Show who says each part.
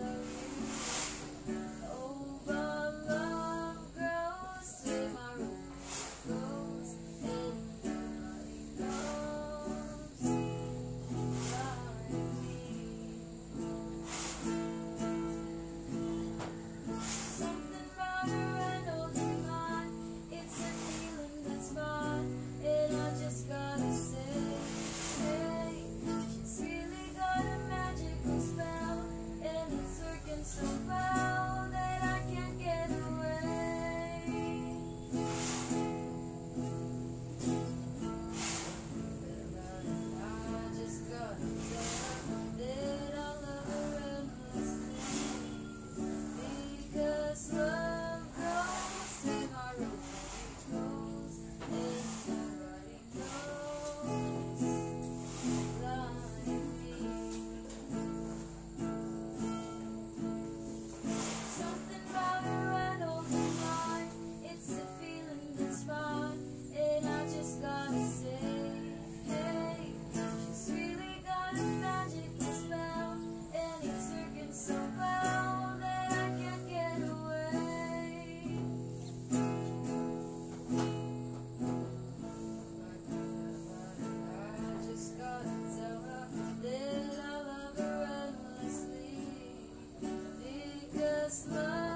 Speaker 1: Jesus. just love.